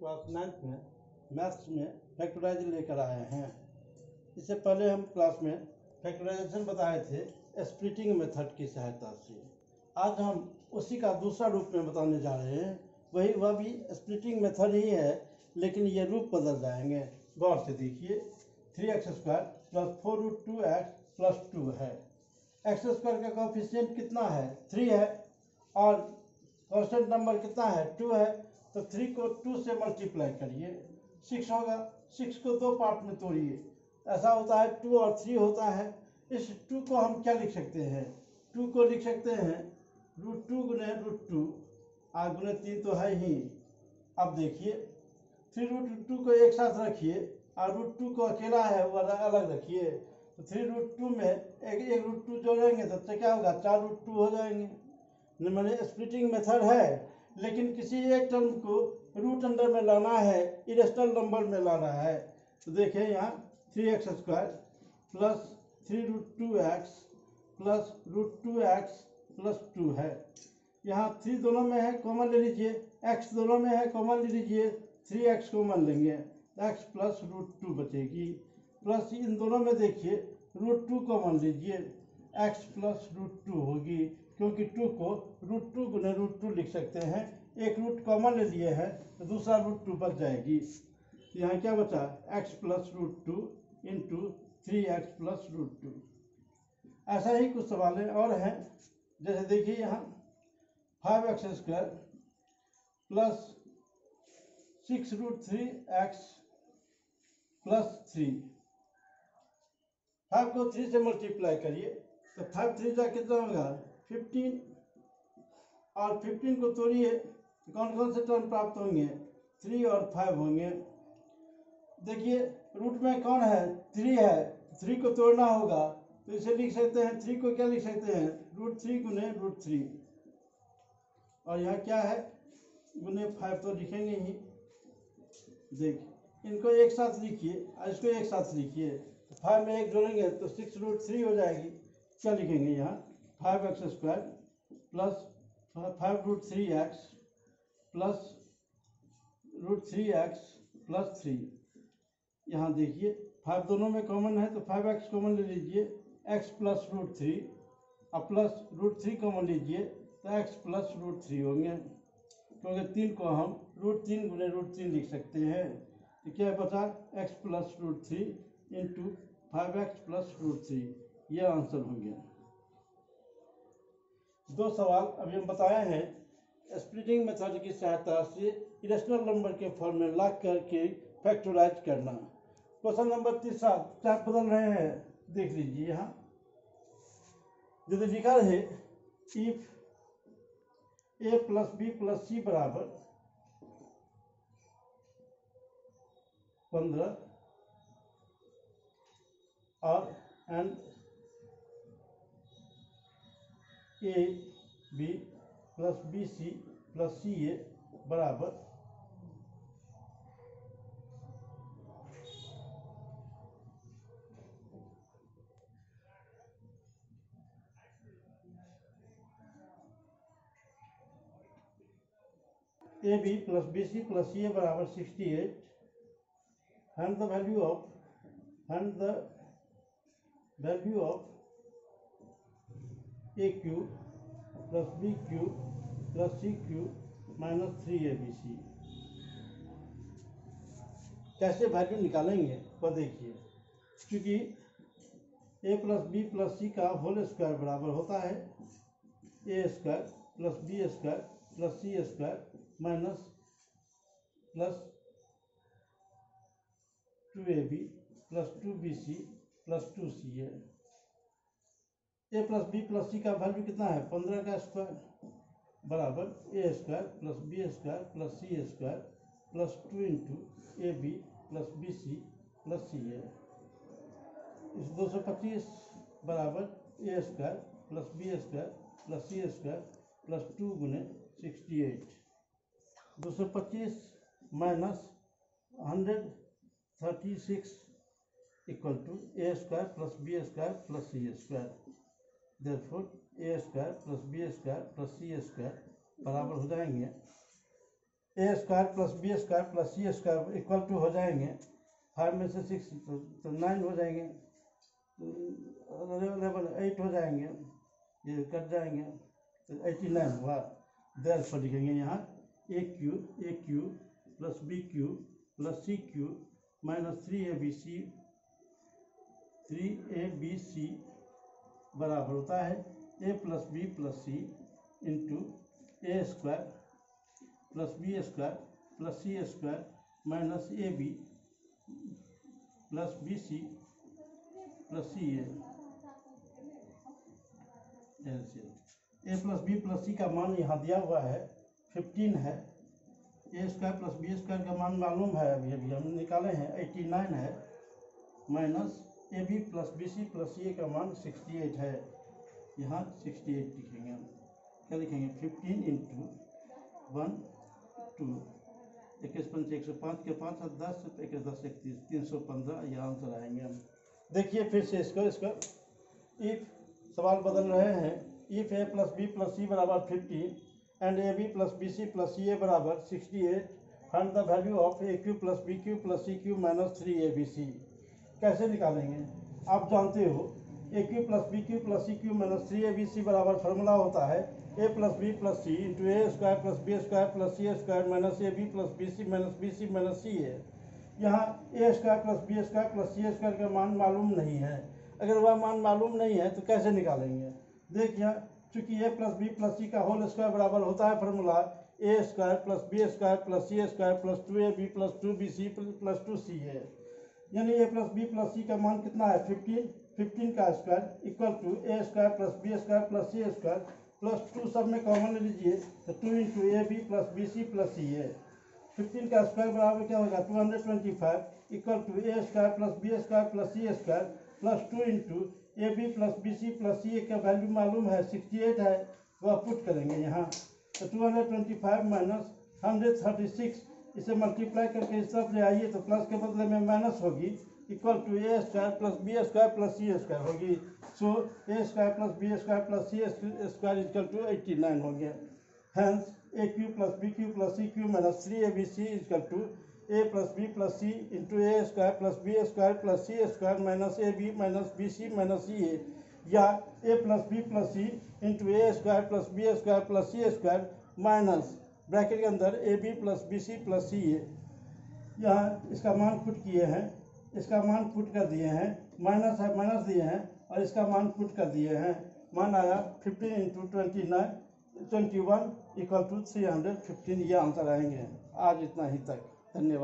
Class ninth में, maths में factorise लेकर आए हैं। इससे पहले हम क्लास में फैक्टराइजेशन बताए थे स्प्लिटिंग मेथड की सहायता से। आज हम उसी का दूसरा रूप में बताने जा रहे हैं। वही, वह भी स्प्लिटिंग मेथड ही है, लेकिन ये रूप बदल जाएँगे। गौर से देखिए, three X square plus four root two X plus two है। एक्स स्क्वायर का कॉफिशियंट कितना है? थ्री है। और कांस्टेंट नंबर कितना है? टू है। तो थ्री को टू से मल्टीप्लाई करिए। सिक्स होगा सिक्स को दो पार्ट में तोड़िए। ऐसा होता है टू और थ्री होता है। इस टू को हम क्या लिख सकते हैं? टू को लिख सकते हैं रूट टू गुने रूट टू आ गुने तीन तो है ही। अब देखिए थ्री रूट टू को एक साथ रखिए और रूट टू को अकेला है, वो अलग अलग रखिए। तो थ्री रूट टू में एक एक रूट टू जोड़ेंगे तो क्या होगा? चार रूट टू हो जाएँगे। मैंने स्प्लिटिंग मेथड है। लेकिन किसी एक टर्म को रूट अंडर में लाना है इरेशनल नंबर में लाना है। तो देखिए यहाँ three X square plus three root two X plus root two X plus two है। यहाँ थ्री दोनों में है कॉमन ले लीजिए। एक्स दोनों में है कॉमन ले लीजिए। थ्री एक्स कॉमन लेंगे। एक्स प्लस रूट टू बचेगी। प्लस इन दोनों में देखिए रूट टू कॉमन लीजिए। एक्स प्लस रूट टू होगी। क्योंकि टू को रूट टू गुने रूट टू लिख सकते हैं। एक रूट कॉमन ले लिए हैं तो दूसरा रूट टू बच जाएगी। यहाँ क्या बचा? X plus root two into three X plus root two ऐसा ही कुछ सवाल और हैं। जैसे देखिए यहाँ five X square plus six root three X plus three five को थ्री से मल्टीप्लाई करिए तो फाइव थ्री का कितना होगा? फिफ्टीन, और फिफ्टीन को तोड़िए कौन कौन से टर्म प्राप्त होंगे? थ्री और फाइव होंगे। देखिए, रूट में कौन है? थ्री है। थ्री को तोड़ना होगा तो इसे लिख सकते हैं। थ्री को क्या लिख सकते हैं? रूट थ्री गुने रूट थ्री। और यहाँ क्या है? गुने फाइव तो लिखेंगे ही। देख, इनको एक साथ लिखिए, इसको एक साथ लिखिए। फाइव में एक जोड़ेंगे तो सिक्स रूट थ्री हो जाएगी। क्या लिखेंगे यहाँ? Five X square plus five root three X plus root three X plus three यहाँ देखिए फाइव दोनों में कॉमन है तो फाइव एक्स कॉमन ले लीजिए एक्स प्लस रूट थ्री और प्लस रूट थ्री कॉमन लीजिए तो एक्स प्लस रूट थ्री होंगे। क्योंकि तीन को हम रूट तीन गुने रूट तीन लिख सकते हैं। तो क्या बचा X plus root three into five X plus root three ये आंसर होंगे। दो सवाल अभी हम बताए हैं। स्प्लिटिंग मेथड की सहायता से इरेशनल नंबर के फॉर्म में ला करके फैक्टराइज करना। क्वेश्चन नंबर तीसरा क्या बदल रहे हैं? देख लीजिए यहाँ। यदि लिखा है if A plus B plus C बराबर पंद्रह, और and A B plus B C plus C A बराबर A B plus B C plus C A बराबर sixty eight find the value of find the value of A cube plus B cube plus C cube minus three A B C कैसे value निकालेंगे? वह देखिए, क्योंकि A plus B plus C का whole square बराबर होता है A square plus B square plus C square minus plus two A B plus two B C plus two C है A plus B plus C का value कितना है? पंद्रह का स्क्वायर बराबर A square plus B square plus C square plus two into A B plus B C plus C A इस दो सौ पच्चीस बराबर A square plus B square plus C square plus two गुने सिक्सटी एट दो सौ पच्चीस minus hundred thirty six equal to A square plus B square plus C square therefore A square plus B square plus C square बराबर हो जाएँगे। A square plus B square plus C square equal to हो जाएँगे। Five में से six तो, तो nine हो जाएँगे। लेवल एट हो जाएँगे। ये कट जाएँगे। तो एटी नाइन हुआ। देर पर लिखेंगे यहाँ। A cube A cube plus B cube plus C cube minus three A B C three A B C बराबर होता है A plus B plus C into A square plus B square plus C square minus A B plus B C plus C A A plus B plus C का मान यहाँ दिया हुआ है fifteen है। A square plus B square का मान मालूम है अभी अभी हम निकाले हैं एट्टी नाइन है minus A B plus B C plus C A का मान सिक्सटी एट है। यहाँ सिक्सटी एट लिखेंगे हम। क्या लिखेंगे? फिफ्टीन इंटू वन टू इक्कीस पंच एक सौ पाँच के पाँच और दस इक्कीस, दस, इकतीस, तीन सौ पंद्रह, ये आंसर आएँगे हम। देखिए फिर से इसको, इसका। इफ़ सवाल बदल रहे हैं। If A plus B plus C बराबर fifteen and A B plus B C plus C A बराबर sixty eight find the value of A cube plus B cube plus C cube minus three A B C कैसे निकालेंगे? आप जानते हो A cube plus B cube plus C cube minus three A B C बराबर formula होता है। A plus B plus C into A square plus B square plus C square minus A B plus B C minus B C minus C है यहाँ A square plus B square plus C square का मान मालूम नहीं है। अगर वह मान मालूम नहीं है तो कैसे निकालेंगे? देखिए चूँकि A plus B plus C का होल स्क्वायर बराबर होता है formula A square plus B square plus C square plus two A B plus two B C plus two C है यानी A plus B plus C का मान कितना है? फिफ्टीन फिफ्टीन का square equal to A square plus B square plus C square plus two सब में common ले लीजिए तो two into A B plus B C plus C A fifteen का स्क्वायर बराबर क्या होगा? Two hundred twenty five equal to A square plus B square plus C square plus two into A B plus B C plus C A का value मालूम है? Sixty eight है। वह put करेंगे यहाँ। तो two hundred twenty five minus hundred thirty six इसे multiply करके इस तरफ़ ले आइए तो प्लस के बदले में माइनस होगी equal to A square plus B square plus C square होगी। So A square plus B square plus C square equal to eighty nine हो गया। Hence A cube plus B cube plus C cube minus three A B C equal to A plus B plus C into A square plus B square plus C square minus A B minus B C minus C A या A plus B plus C into A square plus B square plus C square minus bracket के अंदर A B plus B C plus C A यहाँ इसका मान put किए हैं, इसका मान पुट कर दिए हैं, माइनस है, माइनस दिए हैं, और इसका मान पुट कर दिए हैं। मान आया fifteen into twenty nine twenty one equal to three hundred fifteen ये आंसर आएँगे। आज इतना ही तक, धन्यवाद।